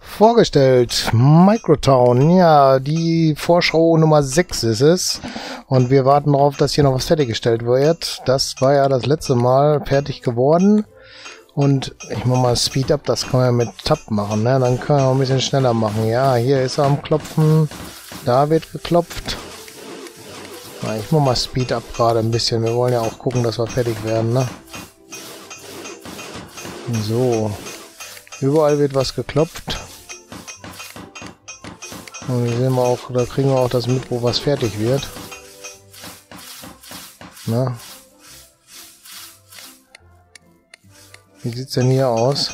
vorgestellt. Microtown, ja, die Vorschau Nummer 6 ist es. Und wir warten darauf, dass hier noch was fertiggestellt wird. Das war ja das letzte Mal fertig geworden. Und ich mach mal Speed Up, das kann man mit Tab machen, ne? Dann können wir ein bisschen schneller machen. Ja, hier ist er am Klopfen. Da wird geklopft. Na, ich mach mal Speed Up gerade ein bisschen. Wir wollen ja auch gucken, dass wir fertig werden, ne? So. Überall wird was geklopft. Und sehen wir auch, da kriegen wir auch das mit, wo was fertig wird. Na? Wie sieht's denn hier aus?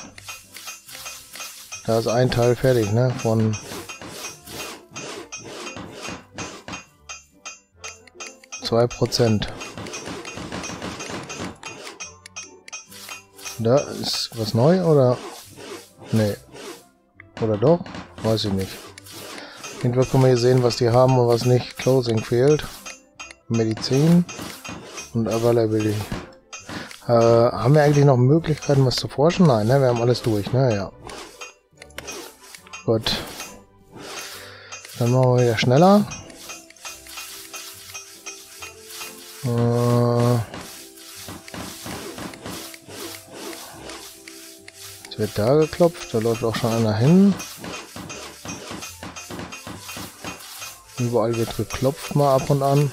Da ist ein Teil fertig, ne? Von zwei Prozent. Da ist was neu oder? Nee. Oder doch? Weiß ich nicht. Jedenfalls können wir hier sehen, was die haben und was nicht. Closing fehlt. Medizin und Availability. Äh, haben wir eigentlich noch Möglichkeiten, was zu forschen? Nein, ne? Wir haben alles durch, ne? Ja. Gut. Dann machen wir wieder schneller. Äh Jetzt wird da geklopft, da läuft auch schon einer hin. Überall wird geklopft mal ab und an.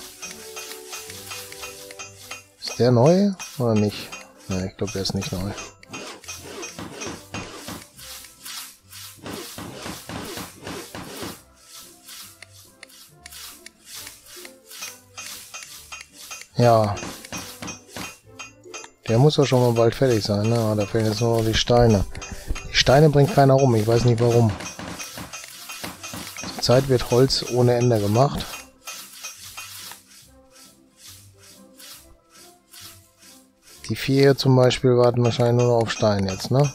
Ist der neu oder nicht? Ne, ich glaube, der ist nicht neu. Ja. Der muss doch schon mal bald fertig sein, ne? Da fehlen jetzt nur noch die Steine. Die Steine bringt keiner rum, ich weiß nicht warum. Zurzeit wird Holz ohne Ende gemacht. Die vier hier zum Beispiel warten wahrscheinlich nur noch auf Stein jetzt, ne?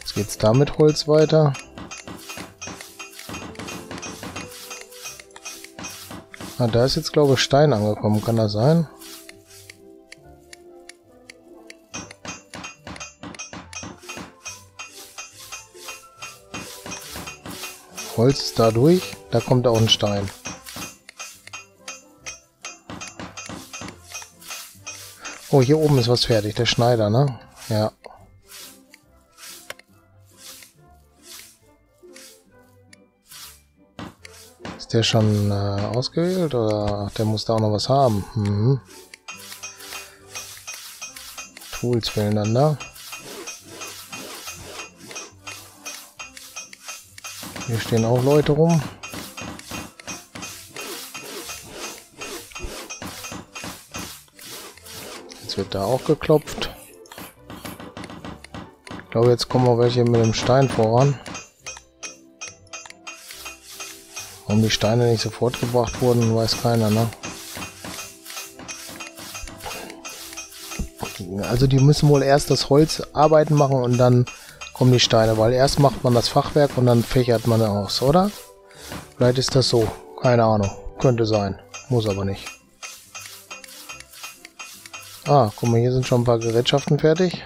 Jetzt geht's da mit Holz weiter. Ah, da ist jetzt, glaube ich, Stein angekommen. Kann das sein? Holz ist da durch. Da kommt auch ein Stein. Oh, hier oben ist was fertig. Der Schneider, ne? Ja. Ist der schon äh, ausgewählt oder der muss da auch noch was haben? Mhm. Tools fehlen dann da. Hier stehen auch Leute rum. Jetzt wird da auch geklopft. Ich glaube, jetzt kommen auch welche mit dem Stein voran. Warum die Steine nicht sofort gebracht wurden, weiß keiner, ne? Also die müssen wohl erst das Holz arbeiten machen und dann kommen die Steine, weil erst macht man das Fachwerk und dann fächert man aus, oder? Vielleicht ist das so. Keine Ahnung. Könnte sein. Muss aber nicht. Ah, guck mal, hier sind schon ein paar Gerätschaften fertig.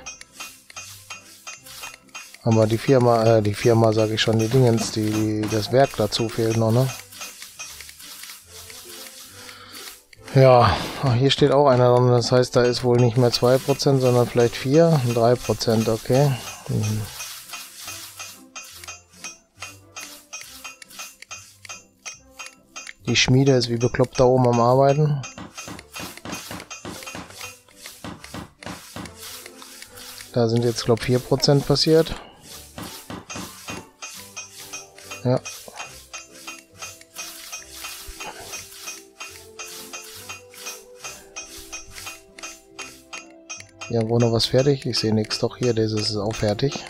Aber die Firma, äh, die Firma sage ich schon, die Dingens, die, die, das Werk dazu fehlt noch, ne? Ja, ach, hier steht auch einer dran, das heißt, da ist wohl nicht mehr 2%, sondern vielleicht 4, 3%, okay. Mhm. Die Schmiede ist wie bekloppt da oben am Arbeiten. Da sind jetzt, glaube ich, 4% passiert. Ja. Ja, wo noch was fertig? Ich sehe nichts. Doch hier, dieses ist auch fertig.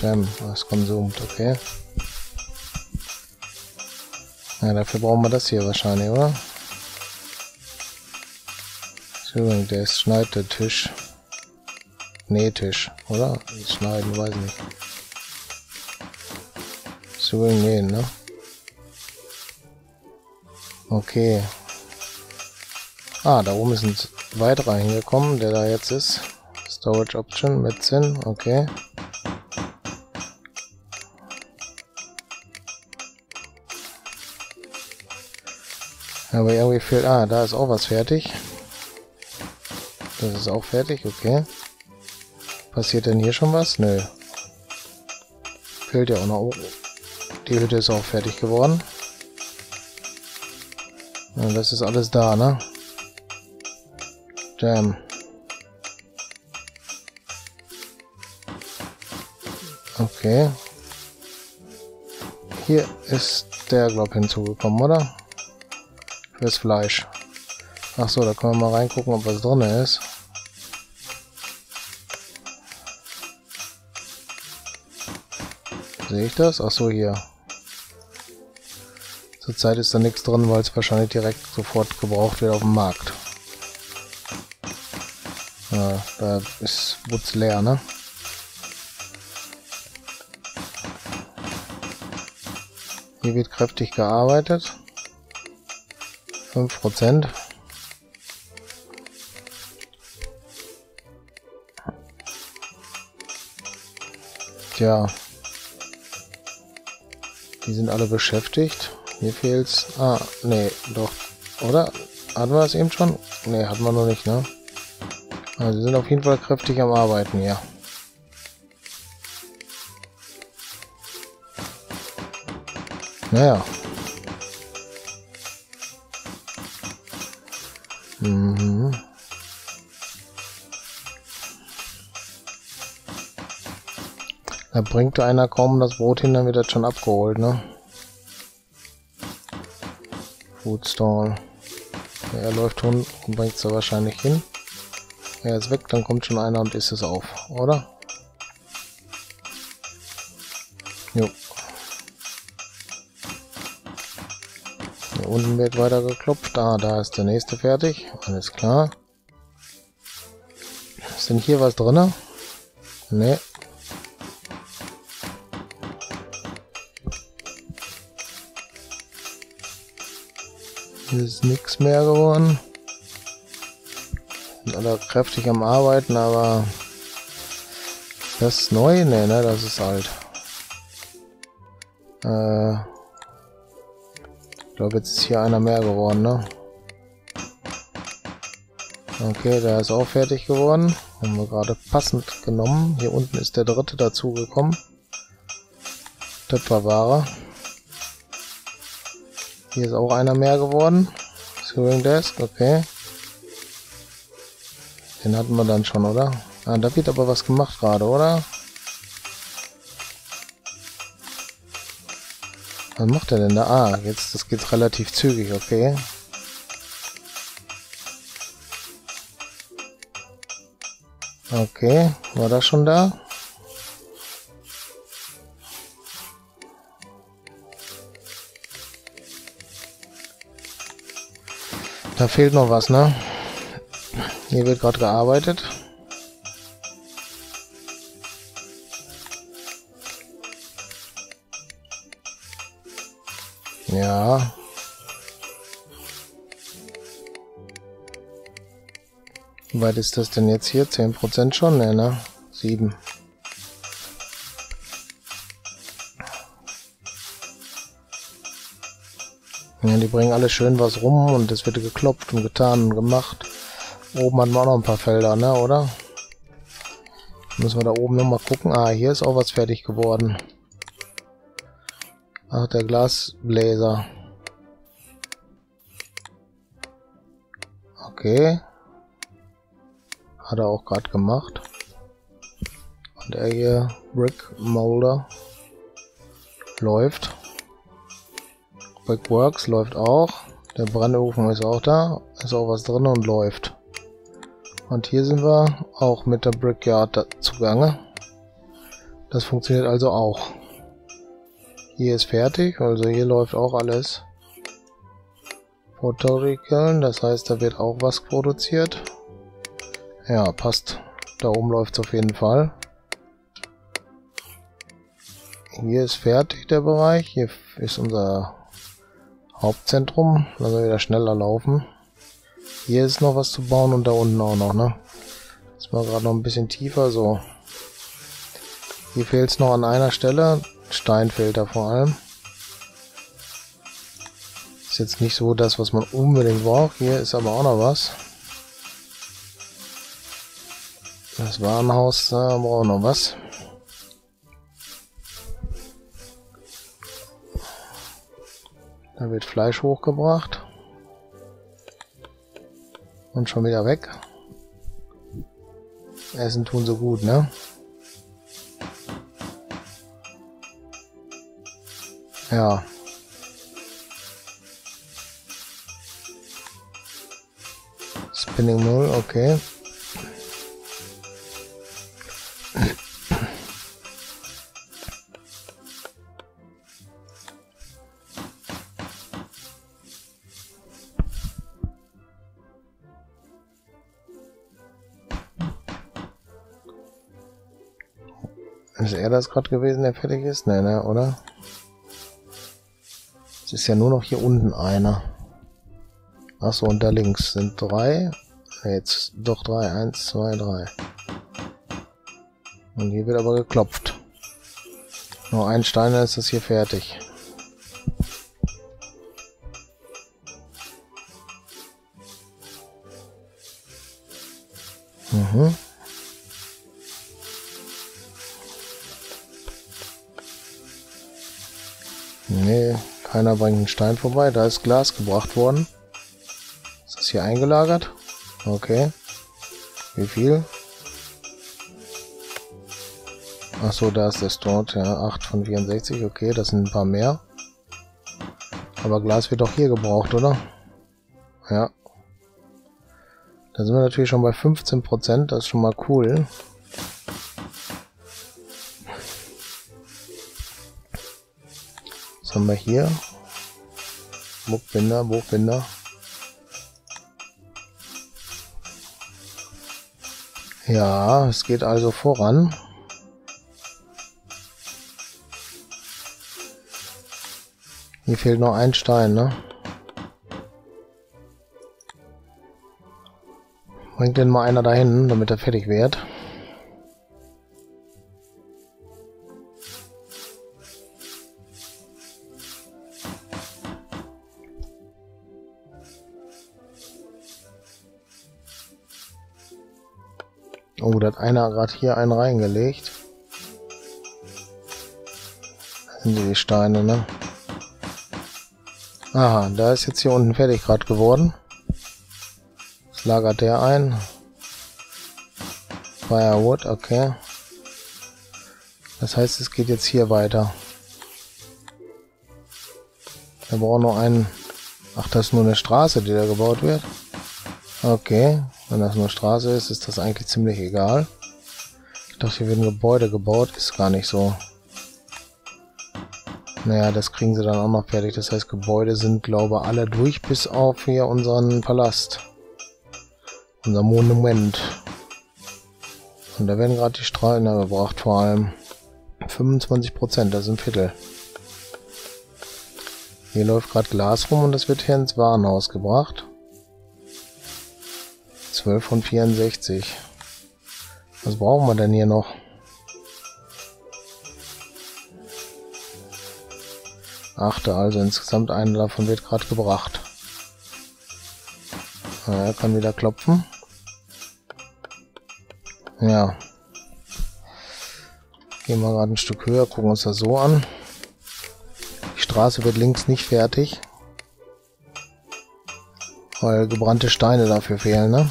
Jam, was konsumt, okay. Ja, dafür brauchen wir das hier wahrscheinlich, oder? Entschuldigung, der ist schneidet der Tisch. Nähtisch, oder? Schneiden, weiß nicht. So nähen, ne? Okay. Ah, da oben ist ein weiterer hingekommen, der da jetzt ist. Storage Option mit Sinn, okay. Aber irgendwie fehlt... Ah, da ist auch was fertig. Das ist auch fertig, okay. Passiert denn hier schon was? Nö. Fehlt ja auch noch... Die Hütte ist auch fertig geworden. Ja, das ist alles da, ne? Damn. Okay. Hier ist der Glob hinzugekommen, oder? Fürs Fleisch. Ach so, da können wir mal reingucken, ob was drin ist. Sehe ich das? Ach so, hier. Zurzeit ist da nichts drin, weil es wahrscheinlich direkt sofort gebraucht wird auf dem Markt. Ja, da ist Wutz leer, ne? Hier wird kräftig gearbeitet. 5%. Tja. Die sind alle beschäftigt. Hier fehlt's. Ah, nee, doch. Oder? Hatten wir es eben schon? Nee, hatten wir noch nicht, ne? Also sie sind auf jeden Fall kräftig am Arbeiten hier. Naja. Da bringt einer kaum das Brot hin, dann wird das schon abgeholt, ne? Foodstall. Ja, er läuft hin und bringt es wahrscheinlich hin. Er ist weg, dann kommt schon einer und isst es auf, oder? Jo. Hier unten wird weiter geklopft. Ah, da ist der nächste fertig. Alles klar. Ist denn hier was drin? Ne. Ist nichts mehr geworden. Sind alle kräftig am Arbeiten, aber das ist neu? Ne, ne, das ist alt. Äh, ich glaube, jetzt ist hier einer mehr geworden, ne? Okay, der ist auch fertig geworden. Haben wir gerade passend genommen. Hier unten ist der dritte dazugekommen. Töpferware. Hier ist auch einer mehr geworden. Sewing Desk, okay. Den hatten wir dann schon, oder? Ah, da wird aber was gemacht gerade, oder? Was macht er denn da? Ah, jetzt, das geht relativ zügig, okay. Okay, war das schon da? Da fehlt noch was, ne? Hier wird gerade gearbeitet. Ja. Wie weit ist das denn jetzt hier? 10% schon? Ne, ne? 7. Ja, die bringen alle schön was rum und es wird geklopft und getan und gemacht. Oben haben wir auch noch ein paar Felder, ne, oder? Müssen wir da oben nochmal gucken. Ah, hier ist auch was fertig geworden. Ach, der Glasbläser. Okay. Hat er auch gerade gemacht. Und er hier, Brick Molder, läuft. Brickworks läuft auch. Der Brandofen ist auch da. Ist auch was drin und läuft. Und hier sind wir auch mit der Brickyard zugange. Das funktioniert also auch. Hier ist fertig, also hier läuft auch alles. Photorical, das heißt, da wird auch was produziert. Ja, passt. Da oben läuft es auf jeden Fall. Hier ist fertig der Bereich. Hier ist unser Hauptzentrum. Lassen wir wieder schneller laufen. Hier ist noch was zu bauen und da unten auch noch, ne? Das war gerade noch ein bisschen tiefer, so. Hier fehlt es noch an einer Stelle. Stein fehlt da vor allem. Ist jetzt nicht so das, was man unbedingt braucht. Hier ist aber auch noch was. Das Warenhaus, da brauchen wir noch was. Da wird Fleisch hochgebracht. Und schon wieder weg. Essen tun so gut, ne? Ja. Spinning Null, okay. Er das gerade gewesen, der fertig ist? Ne, ne, oder? Es ist ja nur noch hier unten einer. Achso, und da links sind drei. Jetzt doch drei. Eins, zwei, drei. Und hier wird aber geklopft. Nur ein Stein, dann ist das hier fertig. Mhm. Keiner bringt einen Stein vorbei. Da ist Glas gebracht worden. Ist das hier eingelagert? Okay. Wie viel? Achso, da ist der Stort, ja, 8 von 64, okay, das sind ein paar mehr. Aber Glas wird auch hier gebraucht, oder? Ja. Da sind wir natürlich schon bei 15%, das ist schon mal cool. Was haben wir hier? Buchbinder, Buchbinder. Ja, es geht also voran. Hier fehlt noch ein Stein, ne? Bringt den mal einer dahin, damit er fertig wird. Oh, da hat einer gerade hier einen reingelegt. Sind die Steine, ne? Aha, da ist jetzt hier unten fertig gerade geworden. Das lagert der ein. Firewood, okay. Das heißt, es geht jetzt hier weiter. Wir brauchen noch einen... Ach, das ist nur eine Straße, die da gebaut wird. Okay, wenn das nur Straße ist, ist das eigentlich ziemlich egal. Ich dachte, hier werden Gebäude gebaut. Ist gar nicht so. Naja, das kriegen sie dann auch noch fertig. Das heißt, Gebäude sind, glaube ich, alle durch, bis auf hier unseren Palast. Unser Monument. Und da werden gerade die Strahlen gebracht, vor allem. 25 Prozent, das ist ein Viertel. Hier läuft gerade Glas rum und das wird hier ins Warenhaus gebracht. 12 von 64. Was brauchen wir denn hier noch? Achte, also insgesamt einer davon wird gerade gebracht. er kann wieder klopfen. Ja. Gehen wir gerade ein Stück höher, gucken uns das so an. Die Straße wird links nicht fertig. Weil gebrannte Steine dafür fehlen, ne?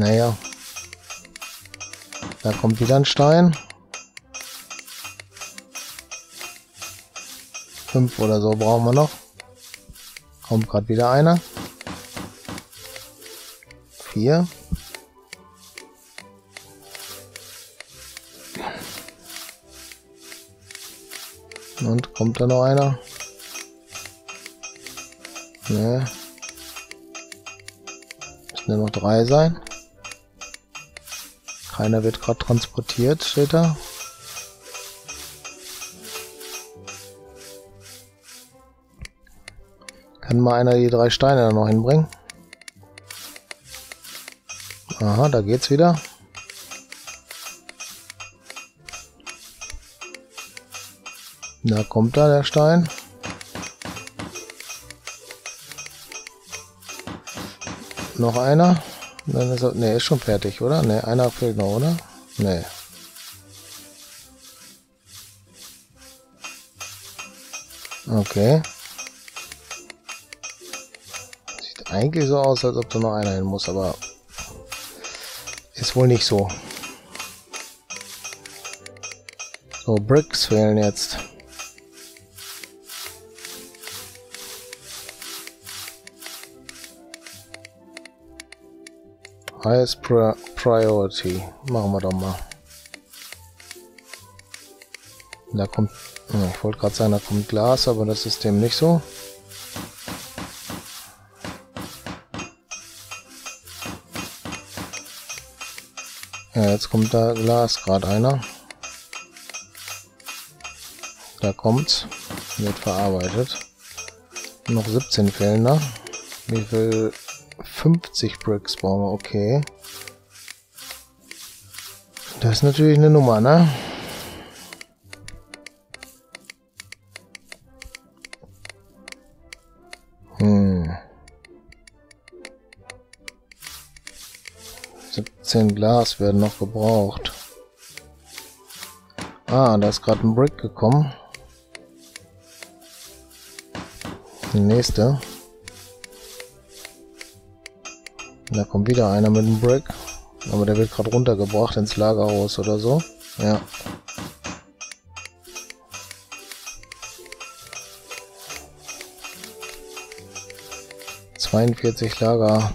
Naja. Da kommt wieder ein Stein. Fünf oder so brauchen wir noch. Kommt gerade wieder einer. Vier. Und kommt da noch einer? Ne. Müssen nur noch drei sein. Keiner wird gerade transportiert, steht da. Kann mal einer die drei Steine da noch hinbringen? Aha, da geht's wieder. Da kommt da der Stein. Noch einer. Dann ist er, nee, ist schon fertig, oder? Ne, einer fehlt noch, oder? Ne. Okay. Sieht eigentlich so aus, als ob da noch einer hin muss, aber ist wohl nicht so. So, Bricks fehlen jetzt. Highest Priority. Machen wir doch mal. Da kommt... Ich wollte gerade sagen, da kommt Glas, aber das ist dem nicht so. Ja, jetzt kommt da Glas gerade einer. Da kommt's. Wird verarbeitet. Noch 17 fehlen da. Wie viel 50 Bricks brauchen wir, okay. Das ist natürlich eine Nummer, ne? Hm. 17 Glas werden noch gebraucht. Ah, da ist gerade ein Brick gekommen. Nächste. Da kommt wieder einer mit einem Brick. Aber der wird gerade runtergebracht ins Lagerhaus oder so. Ja. ...42 Lager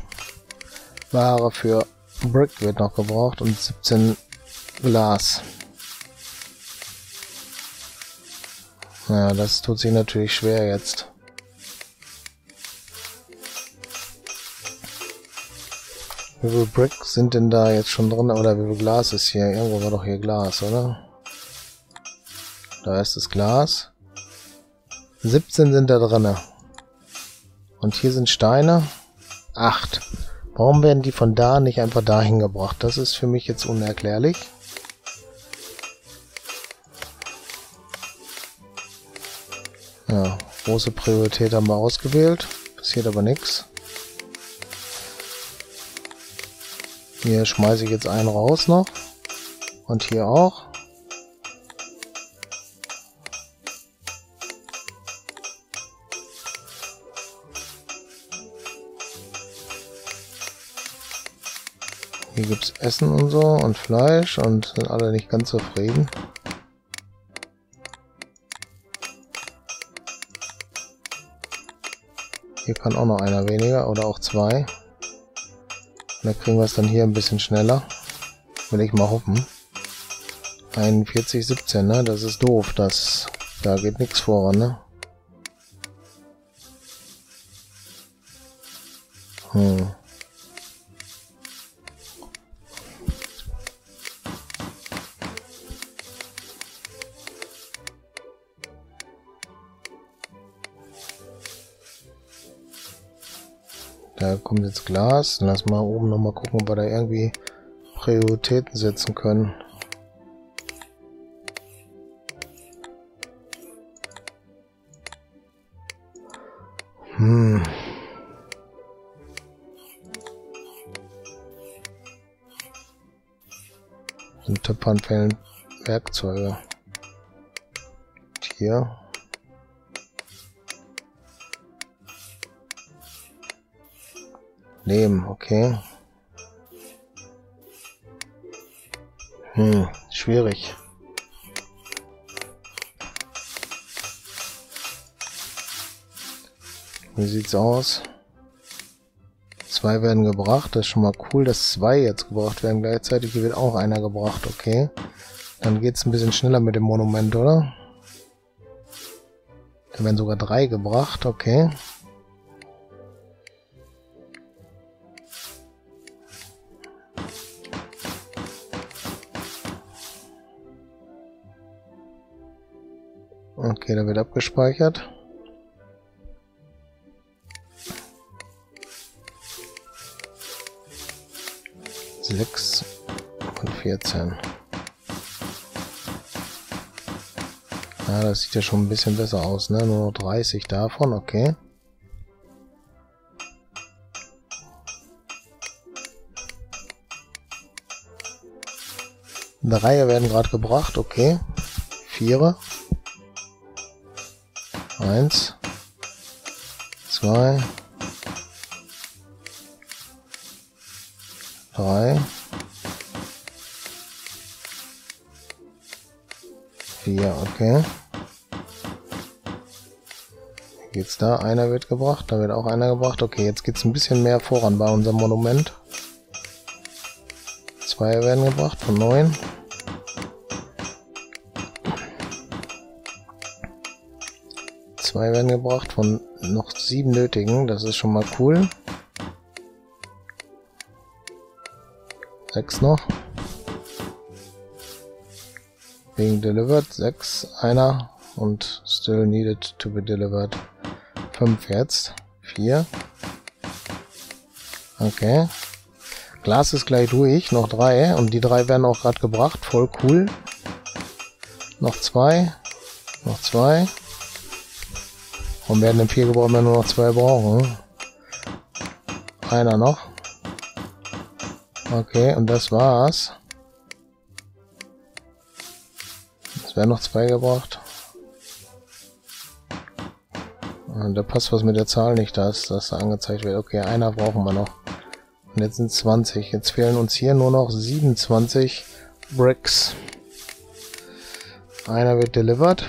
Ware für Brick wird noch gebraucht und 17 Glas. Ja, das tut sich natürlich schwer jetzt. Wie viele Bricks sind denn da jetzt schon drin? Oder wie viel Glas ist hier? Irgendwo war doch hier Glas, oder? Da ist das Glas. 17 sind da drin. Und hier sind Steine. 8. Warum werden die von da nicht einfach dahin gebracht? Das ist für mich jetzt unerklärlich. Ja, große Priorität haben wir ausgewählt. Passiert aber nichts. Hier schmeiße ich jetzt einen raus noch. Und hier auch. Hier gibt es Essen und so und Fleisch und sind alle nicht ganz zufrieden. Hier kann auch noch einer weniger oder auch zwei. Da kriegen wir es dann hier ein bisschen schneller. Will ich mal hoffen. 41, 17, ne? Das ist doof. Das, da geht nichts voran, ne? Hm. Da kommt jetzt Glas. Lass mal oben nochmal gucken, ob wir da irgendwie Prioritäten setzen können. Hm. In Töpfern Werkzeuge. Hier. Leben, okay. Hm, schwierig. Wie sieht's aus? Zwei werden gebracht, das ist schon mal cool, dass zwei jetzt gebracht werden. Gleichzeitig wird auch einer gebracht, okay. Dann geht's ein bisschen schneller mit dem Monument, oder? Da werden sogar drei gebracht, okay. Okay, da wird abgespeichert. Sechs und vierzehn. Ah, das sieht ja schon ein bisschen besser aus, ne? Nur noch 30 davon, okay. Dreier werden gerade gebracht, okay. Vierer. Eins. Zwei. Drei. Vier, okay. Geht's da? Einer wird gebracht, da wird auch einer gebracht. Okay, jetzt geht's ein bisschen mehr voran bei unserem Monument. Zwei werden gebracht von neun. Zwei werden gebracht von noch sieben nötigen. Das ist schon mal cool. Sechs noch. Being delivered. Sechs. Einer. Und still needed to be delivered. Fünf jetzt. Vier. Okay. Glas ist gleich durch. Noch drei. Und die drei werden auch gerade gebracht. Voll cool. Noch zwei. Noch zwei. Und werden im 4 gebraucht, wenn nur noch zwei brauchen. Einer noch. Okay, und das war's. Es werden noch zwei gebraucht. Und da passt was mit der Zahl nicht, dass das da angezeigt wird. Okay, einer brauchen wir noch. Und jetzt sind 20. Jetzt fehlen uns hier nur noch 27 Bricks. Einer wird delivered.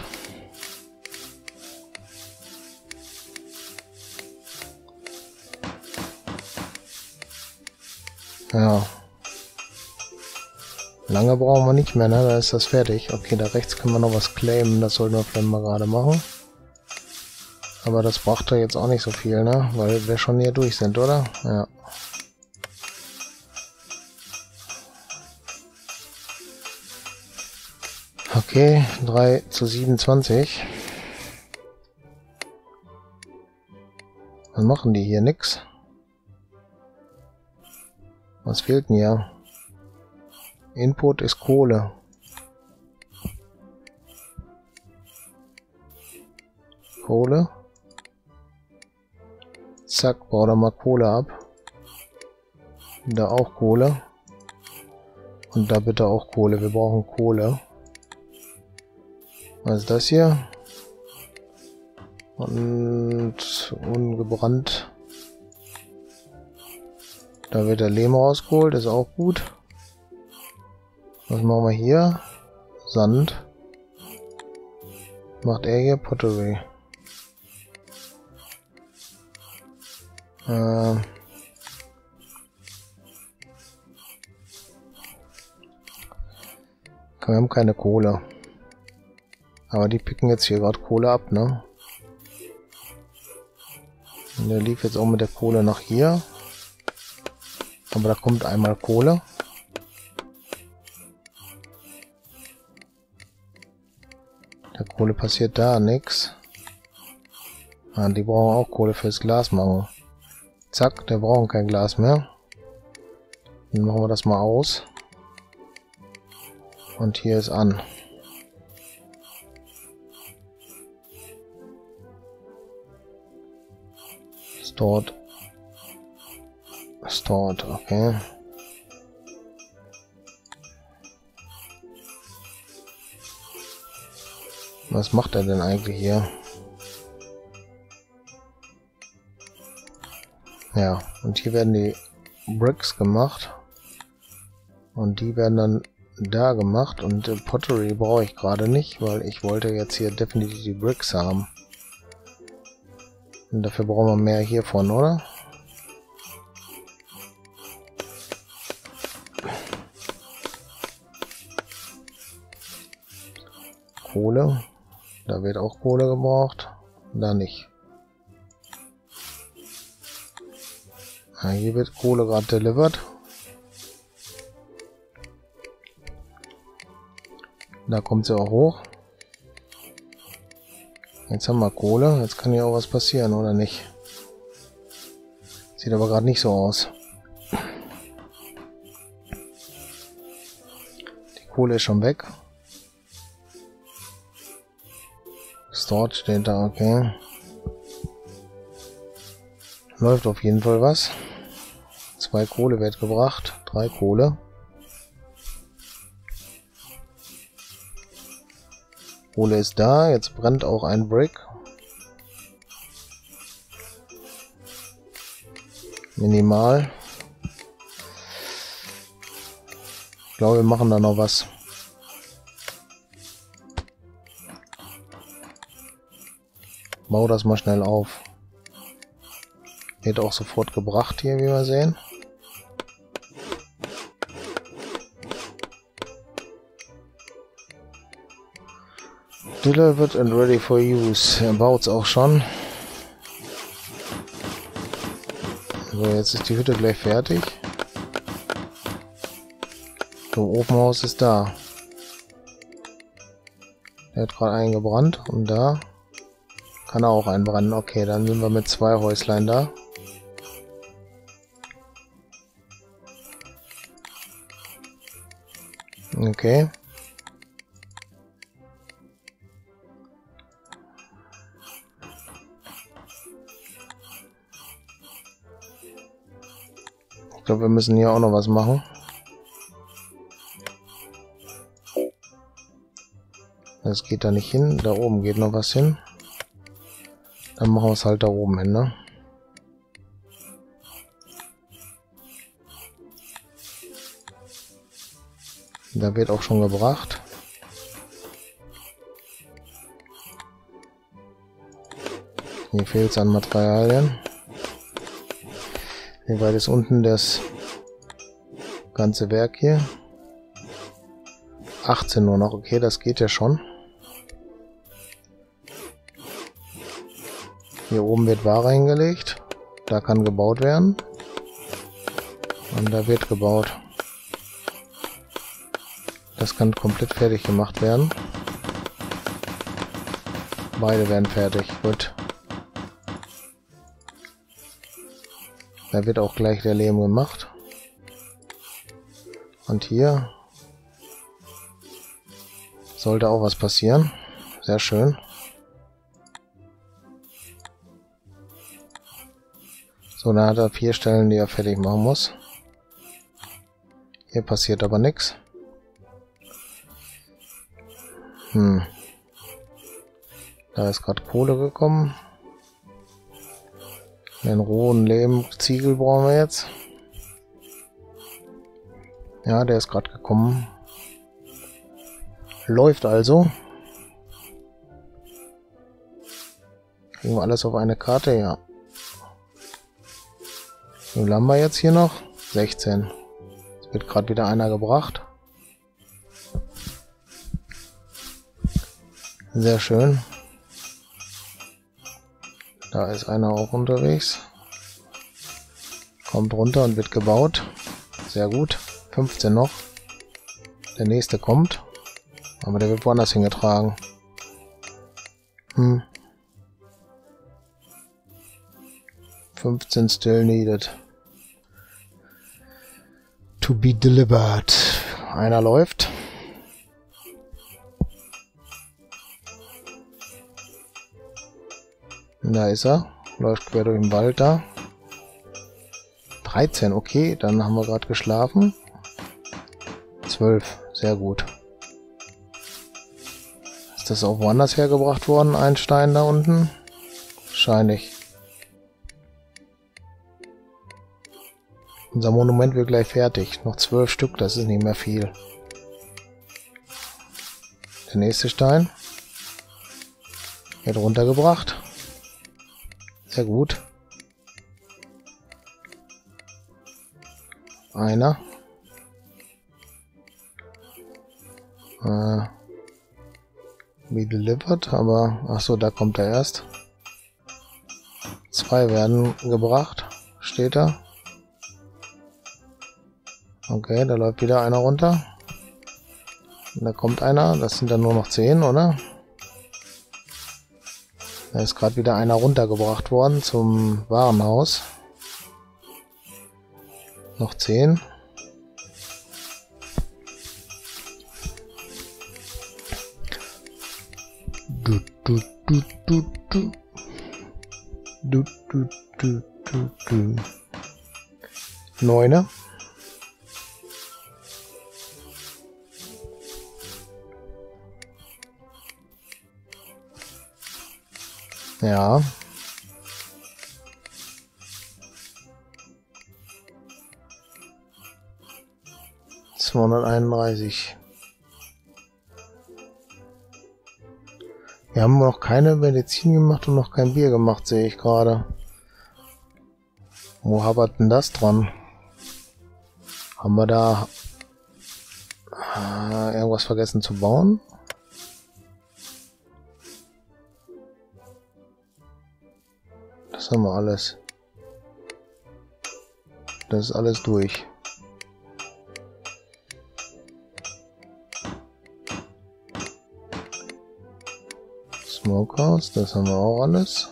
Ja. Lange brauchen wir nicht mehr, ne? Da ist das fertig. Okay, da rechts können wir noch was claimen. Das sollten wir vielleicht mal gerade machen. Aber das braucht er jetzt auch nicht so viel, ne? Weil wir schon hier durch sind, oder? Ja. Okay, 3 zu 27. Was machen die hier? Nix. Was fehlt denn hier? Input ist Kohle. Kohle. Zack, bau da mal Kohle ab. Da auch Kohle. Und da bitte auch Kohle. Wir brauchen Kohle. Was ist das hier? Und ungebrannt. Da wird der Lehm rausgeholt, ist auch gut. Was machen wir hier? Sand. Macht er hier Pottery. Äh wir haben keine Kohle. Aber die picken jetzt hier gerade Kohle ab, ne? Und der lief jetzt auch mit der Kohle nach hier. Aber da kommt einmal Kohle. Der Kohle passiert da nichts. Ah, die brauchen auch Kohle fürs Glas machen. Zack, der brauchen kein Glas mehr. Dann machen wir das mal aus. Und hier ist an. Stored okay. Was macht er denn eigentlich hier? Ja, und hier werden die Bricks gemacht. Und die werden dann da gemacht. Und äh, Pottery brauche ich gerade nicht, weil ich wollte jetzt hier definitiv die Bricks haben. Und dafür brauchen wir mehr hiervon, oder? Wird auch Kohle gebraucht. Da nicht. Ja, hier wird Kohle gerade delivered. Da kommt sie auch hoch. Jetzt haben wir Kohle. Jetzt kann ja auch was passieren, oder nicht? Sieht aber gerade nicht so aus. Kohle ist schon weg. Storage steht da, okay. Läuft auf jeden Fall was. Zwei Kohle wird gebracht. Drei Kohle. Kohle ist da. Jetzt brennt auch ein Brick. Minimal. Ich glaube, wir machen da noch was. Bau das mal schnell auf. Wird auch sofort gebracht hier, wie wir sehen. Delivered and ready for use. Er baut es auch schon. So, jetzt ist die Hütte gleich fertig. So, Ofenhaus ist da. Der hat gerade eingebrannt und da kann er auch einbrennen. Okay, dann sind wir mit zwei Häuslein da. Okay. Ich glaube, wir müssen hier auch noch was machen. Das geht da nicht hin. Da oben geht noch was hin. Dann machen wir es halt da oben hin, ne? Da wird auch schon gebracht. Hier fehlt es an Materialien. Wie weit ist unten das ganze Werk hier? 18 nur noch. Okay, das geht ja schon. Hier oben wird Ware hingelegt. Da kann gebaut werden. Und da wird gebaut. Das kann komplett fertig gemacht werden. Beide werden fertig. Gut. Da wird auch gleich der Lehm gemacht. Und hier sollte auch was passieren. Sehr schön. So, dann hat er vier Stellen, die er fertig machen muss. Hier passiert aber nichts. Hm. Da ist gerade Kohle gekommen. Den rohen Lehmziegel brauchen wir jetzt. Ja, der ist gerade gekommen. Läuft also. Kriegen wir alles auf eine Karte? Ja. Wie viel haben wir jetzt hier noch? 16. Es wird gerade wieder einer gebracht. Sehr schön. Da ist einer auch unterwegs. Kommt runter und wird gebaut. Sehr gut. 15 noch. Der nächste kommt. Aber der wird woanders hingetragen. Hm. 15 still needed. To be delivered. Einer läuft. Da ist er. Läuft quer durch den Wald da. 13, okay. Dann haben wir gerade geschlafen. 12, sehr gut. Ist das auch woanders hergebracht worden, ein Stein da unten? Wahrscheinlich. Unser Monument wird gleich fertig. Noch zwölf Stück, das ist nicht mehr viel. Der nächste Stein wird runtergebracht. Sehr gut. Einer. Äh, delivered, aber ach so, da kommt er erst. Zwei werden gebracht, steht da. Okay, da läuft wieder einer runter. Und da kommt einer. Das sind dann nur noch 10, oder? Da ist gerade wieder einer runtergebracht worden zum Warenhaus. Noch 10. Du, du, du, du, du. Du, du, du, du, du. Neune. Ja. Zweihunderteinunddreißig. Wir haben noch keine Medizin gemacht und noch kein Bier gemacht, sehe ich gerade. Wo habert denn das dran? Haben wir da äh, irgendwas vergessen zu bauen? Das haben wir alles. Das ist alles durch. Smokehouse, das haben wir auch alles.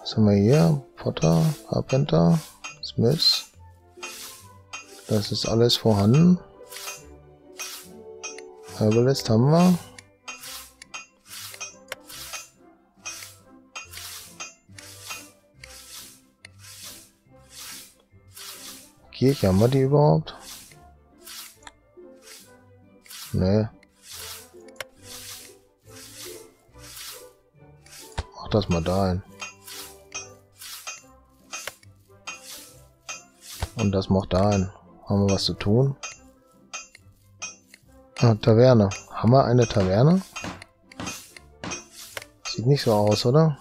Was haben wir hier? Potter, Carpenter, Smith. Das ist alles vorhanden. Herbalist haben wir. Kirche haben wir die überhaupt? Nee. Mach das mal dahin. Und das macht dahin. Haben wir was zu tun? Ah, Taverne. Haben wir eine Taverne? Sieht nicht so aus, oder?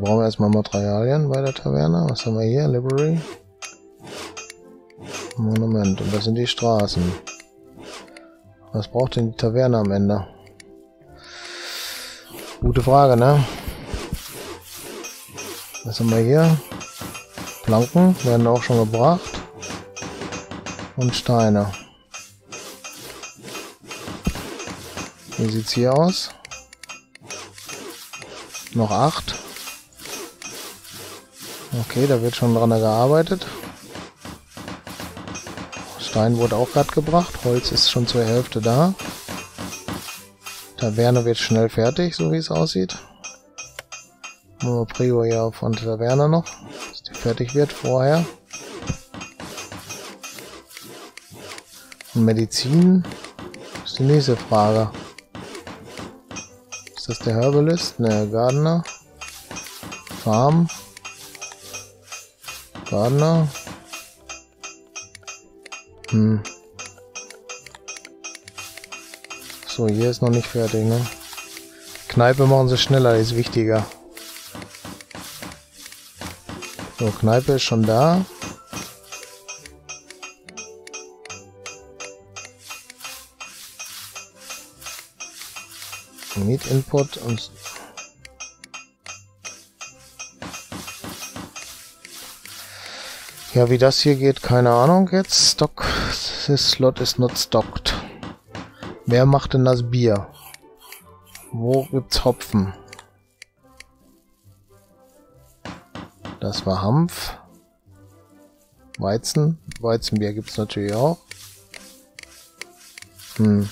Brauchen wir erstmal Materialien bei der Taverne. Was haben wir hier? Library. Monument. Und das sind die Straßen. Was braucht denn die Taverne am Ende? Gute Frage, ne? Was haben wir hier? Planken werden auch schon gebracht. Und Steine. Wie sieht's hier aus? Noch acht. Okay, da wird schon dran gearbeitet. Stein wurde auch gerade gebracht. Holz ist schon zur Hälfte da. Taverne wird schnell fertig, so wie es aussieht. Machen wir Prio hier von Taverne noch, dass die fertig wird vorher. Und Medizin ist die nächste Frage. Ist das der Herbalist? Ne, Gardener. Farm. Gardener. Hm. So, hier ist noch nicht fertig, ne? Kneipe machen sie schneller, ist wichtiger. So, Kneipe ist schon da. Meat Input und Ja, wie das hier geht, keine Ahnung jetzt. Stock, this slot is not stocked. Wer macht denn das Bier? Wo gibt's Hopfen? Das war Hanf. Weizen. Weizenbier gibt's natürlich auch. Hm.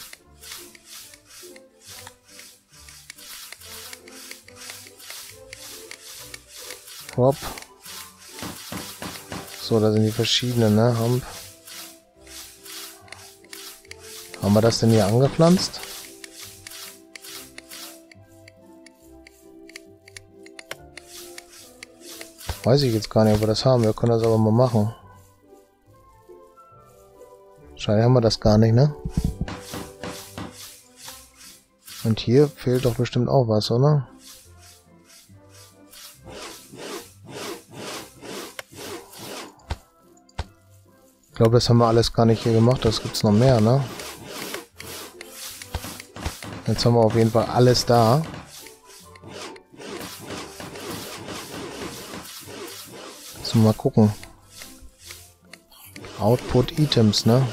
Hop. So, da sind die verschiedenen, ne? Hamp. Haben wir das denn hier angepflanzt? Weiß ich jetzt gar nicht, ob wir das haben. Wir können das aber mal machen. Wahrscheinlich haben wir das gar nicht, ne? Und hier fehlt doch bestimmt auch was, oder? Ich glaube, das haben wir alles gar nicht hier gemacht. Das gibt's noch mehr, ne? Jetzt haben wir auf jeden Fall alles da. Jetzt mal gucken. Output Items, ne?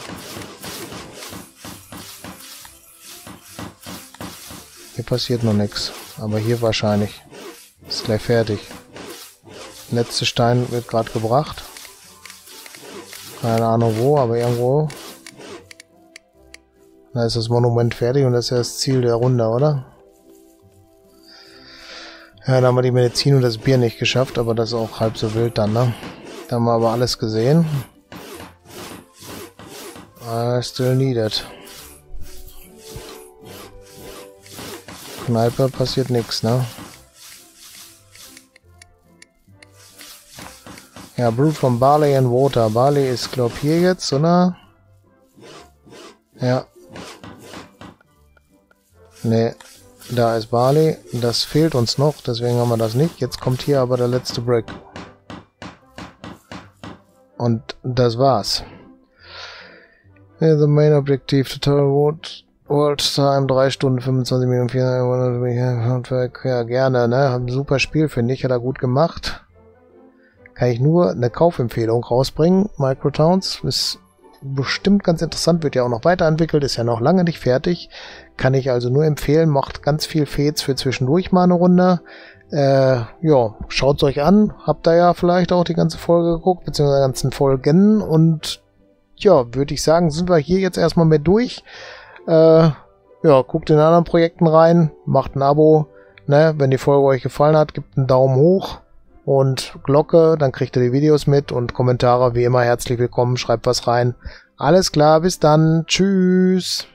Hier passiert noch nichts. Aber hier wahrscheinlich. Ist gleich fertig. Letzte Stein wird gerade gebracht. Keine Ahnung wo, aber irgendwo. Da ist das Monument fertig und das ist ja das Ziel der Runde, oder? Ja, da haben wir die Medizin und das Bier nicht geschafft, aber das ist auch halb so wild dann, ne? Da haben wir aber alles gesehen. I still need it. Kneipe passiert nichts, ne? Ja, Brute von Barley and Water. Barley ist, glaub hier jetzt, oder? Ja. Ne, da ist Barley. Das fehlt uns noch, deswegen haben wir das nicht. Jetzt kommt hier aber der letzte Break. Und das war's. The main objective, Total World, World Time, 3 Stunden, 25 Minuten, 400, ja, gerne, ne? Super Spiel, finde ich, hat er gut gemacht. Kann ich nur eine Kaufempfehlung rausbringen. Microtowns ist bestimmt ganz interessant, wird ja auch noch weiterentwickelt, ist ja noch lange nicht fertig. Kann ich also nur empfehlen, macht ganz viel Fets für zwischendurch mal eine Runde. Äh, ja, schaut's euch an. Habt ihr ja vielleicht auch die ganze Folge geguckt, beziehungsweise die ganzen Folgen. Und ja, würde ich sagen, sind wir hier jetzt erstmal mit durch. Äh, ja, guckt in anderen Projekten rein, macht ein Abo. Ne? Wenn die Folge euch gefallen hat, gebt einen Daumen hoch und Glocke, dann kriegt ihr die Videos mit und Kommentare wie immer herzlich willkommen, schreibt was rein. Alles klar, bis dann. Tschüss.